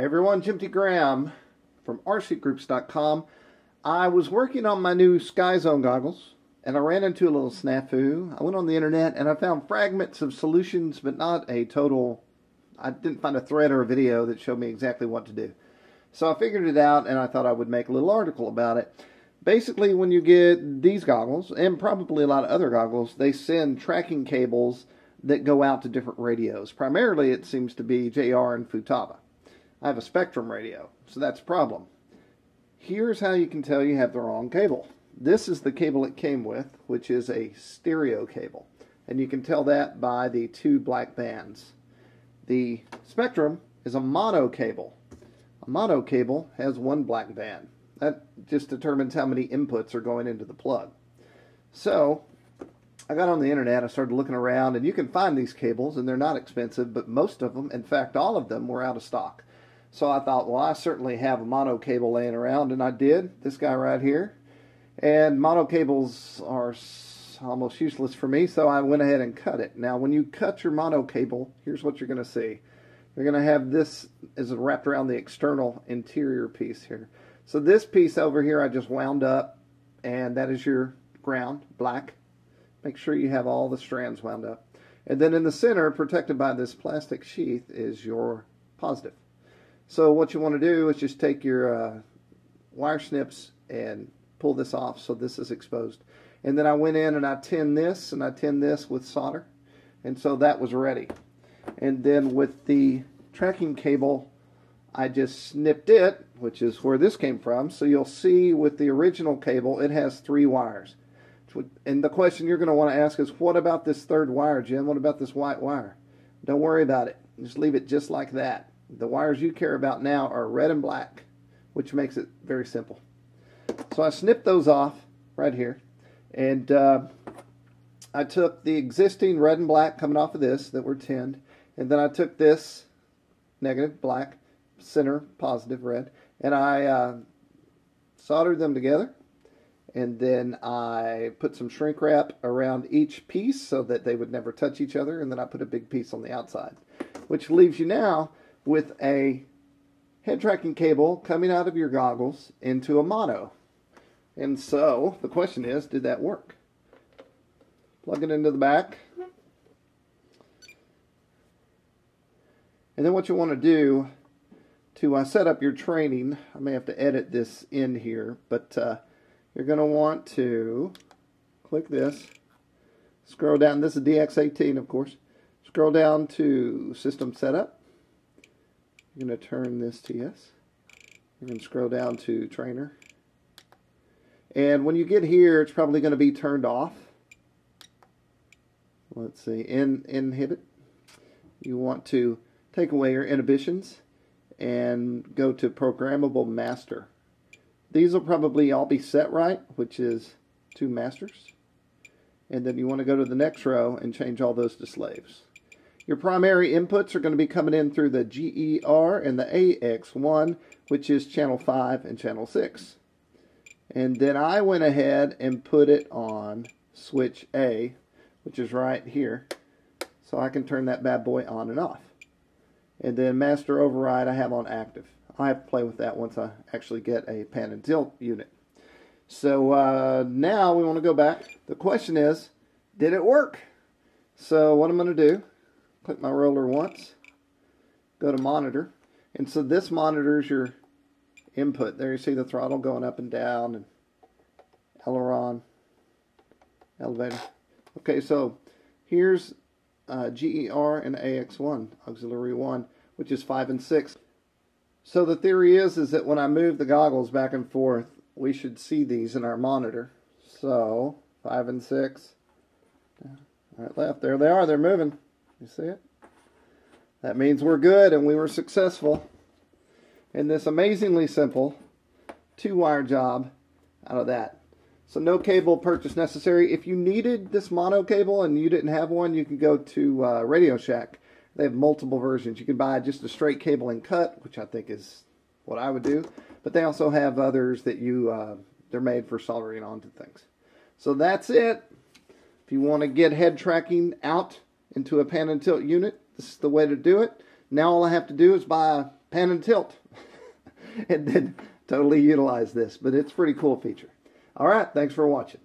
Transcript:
Hey everyone, Jim T. Graham from rcgroups.com. I was working on my new Sky Zone goggles and I ran into a little snafu. I went on the internet and I found fragments of solutions, but not a total. I didn't find a thread or a video that showed me exactly what to do. So I figured it out and I thought I would make a little article about it. Basically, when you get these goggles, and probably a lot of other goggles, they send tracking cables that go out to different radios. Primarily, it seems to be JR and Futaba. I have a Spektrum radio, so that's a problem. Here's how you can tell you have the wrong cable. This is the cable it came with, which is a stereo cable. And you can tell that by the two black bands. The Spektrum is a mono cable. A mono cable has one black band. That just determines how many inputs are going into the plug. So, I got on the internet, I started looking around, and you can find these cables, and they're not expensive, but most of them, in fact, all of them, were out of stock. So I thought, well, I certainly have a mono cable laying around, and I did. This guy right here. And mono cables are almost useless for me, so I went ahead and cut it. Now, when you cut your mono cable, here's what you're going to see. You're going to have this is wrapped around the external interior piece here. So this piece over here I just wound up, and that is your ground, black. Make sure you have all the strands wound up. And then in the center, protected by this plastic sheath, is your positive. So what you want to do is just take your uh, wire snips and pull this off so this is exposed. And then I went in and I tinned this and I tinned this with solder. And so that was ready. And then with the tracking cable, I just snipped it, which is where this came from. So you'll see with the original cable, it has three wires. And the question you're going to want to ask is, what about this third wire, Jim? What about this white wire? Don't worry about it. Just leave it just like that. The wires you care about now are red and black, which makes it very simple. So I snipped those off right here, and uh, I took the existing red and black coming off of this that were tinned, and then I took this negative black, center positive red, and I uh, soldered them together. And then I put some shrink wrap around each piece so that they would never touch each other. And then I put a big piece on the outside, which leaves you now with a head tracking cable coming out of your goggles into a mono. And so the question is, did that work? Plug it into the back. And then what you want to do to uh, set up your training, I may have to edit this in here, but uh, you're going to want to click this, scroll down, this is DX18 of course, scroll down to System Setup, you're going to turn this to yes. You're going to scroll down to trainer. And when you get here, it's probably going to be turned off. Let's see, in, inhibit. You want to take away your inhibitions and go to programmable master. These will probably all be set right, which is two masters. And then you want to go to the next row and change all those to slaves. Your primary inputs are going to be coming in through the GER and the AX1, which is channel 5 and channel 6. And then I went ahead and put it on switch A, which is right here, so I can turn that bad boy on and off. And then master override I have on active. I have to play with that once I actually get a pan and tilt unit. So uh, now we want to go back. The question is, did it work? So what I'm going to do click my roller once, go to monitor, and so this monitors your input. There you see the throttle going up and down and aileron, elevator. Okay, so here's uh, GER and AX1, auxiliary 1, which is 5 and 6. So the theory is, is that when I move the goggles back and forth, we should see these in our monitor. So, 5 and 6. Right, left. There they are. They're moving. You see it? That means we're good and we were successful in this amazingly simple two-wire job out of that. So no cable purchase necessary. If you needed this mono cable and you didn't have one, you can go to uh, Radio Shack. They have multiple versions. You can buy just a straight cable and cut, which I think is what I would do. But they also have others that you uh, they're made for soldering onto things. So that's it. If you want to get head tracking out into a pan and tilt unit. This is the way to do it. Now all I have to do is buy a pan and tilt and then totally utilize this, but it's pretty cool feature. All right, thanks for watching.